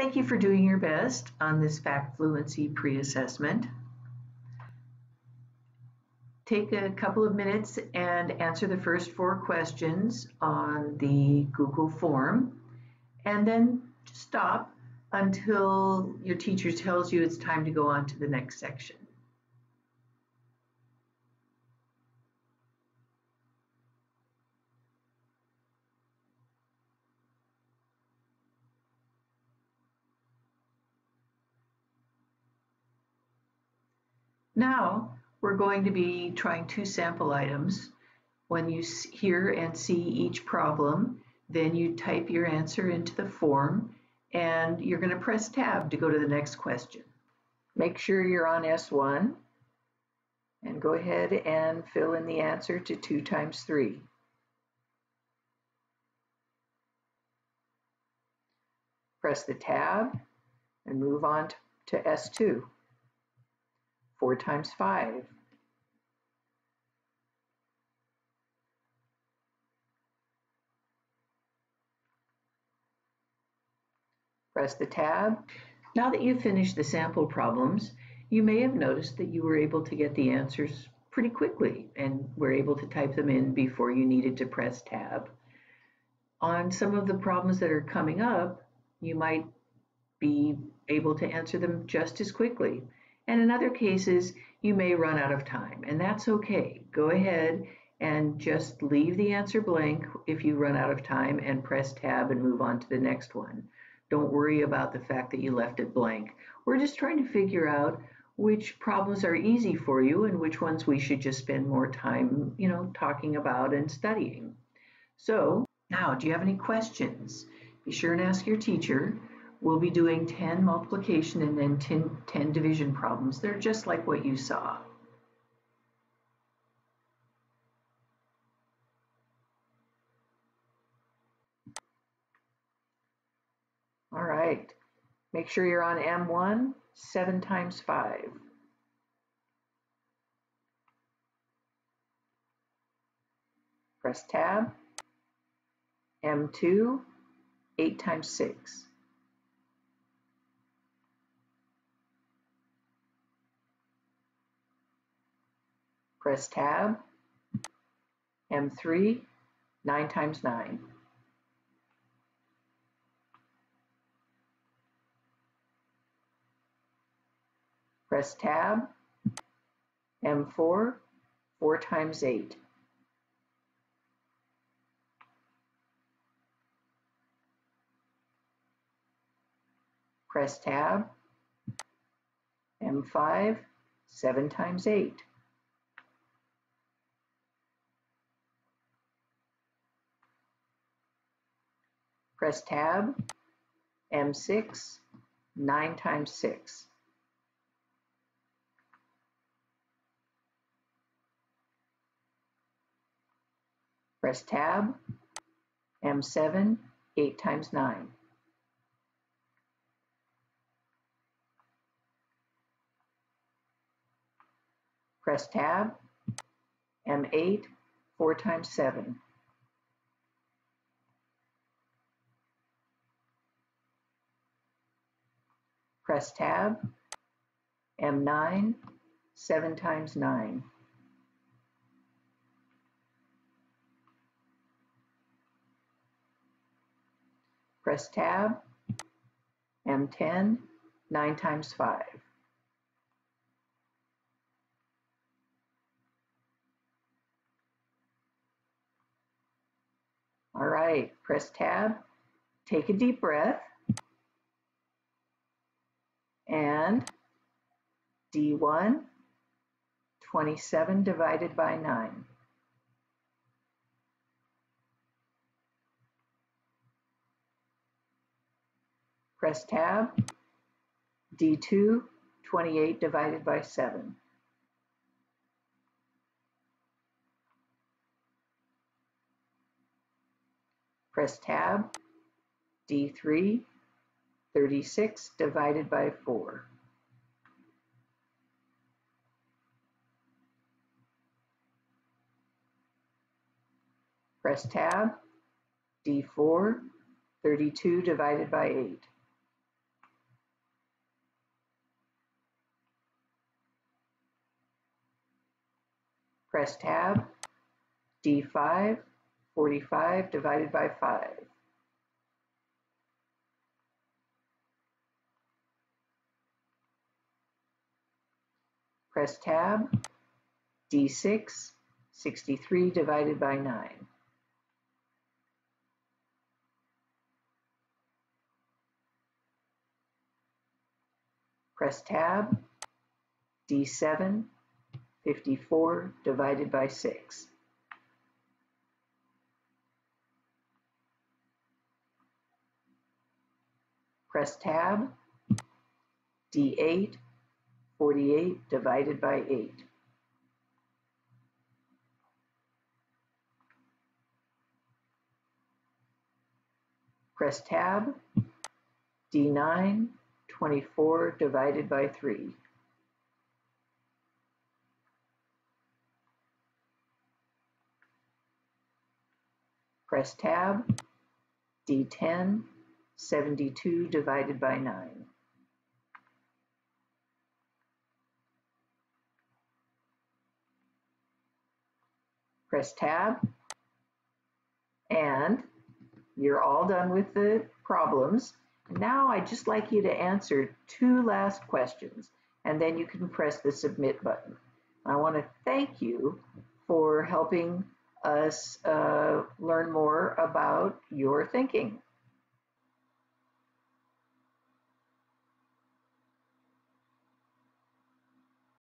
Thank you for doing your best on this fact fluency pre-assessment. Take a couple of minutes and answer the first four questions on the Google form and then stop until your teacher tells you it's time to go on to the next section. Now we're going to be trying two sample items. When you hear and see each problem, then you type your answer into the form and you're going to press tab to go to the next question. Make sure you're on S1 and go ahead and fill in the answer to 2 times 3. Press the tab and move on to S2. 4 times 5. Press the tab. Now that you've finished the sample problems, you may have noticed that you were able to get the answers pretty quickly and were able to type them in before you needed to press tab. On some of the problems that are coming up, you might be able to answer them just as quickly. And in other cases, you may run out of time, and that's okay. Go ahead and just leave the answer blank if you run out of time and press tab and move on to the next one. Don't worry about the fact that you left it blank. We're just trying to figure out which problems are easy for you and which ones we should just spend more time, you know, talking about and studying. So now, do you have any questions? Be sure and ask your teacher. We'll be doing 10 multiplication and then 10, 10 division problems. They're just like what you saw. All right, make sure you're on M1, 7 times 5. Press tab, M2, 8 times 6. Press tab, M3, 9 times 9. Press tab, M4, 4 times 8. Press tab, M5, 7 times 8. Press tab, M6, 9 times 6. Press tab, M7, 8 times 9. Press tab, M8, 4 times 7. Press tab, M9, 7 times 9. Press tab, M10, 9 times 5. All right, press tab, take a deep breath, and D1, 27 divided by 9. Press tab, D2, 28 divided by 7. Press tab, D3, 36 divided by 4. Press tab, D4, 32 divided by 8. Press tab, D5, 45 divided by 5. Press tab, D6, 63 divided by 9. Press tab, D7, 54 divided by 6. Press tab, D8, 48 divided by 8. Press tab, D9, 24 divided by 3. Press tab, D10, 72 divided by 9. Press tab, and you're all done with the problems. Now I'd just like you to answer two last questions, and then you can press the submit button. I want to thank you for helping us uh, learn more about your thinking.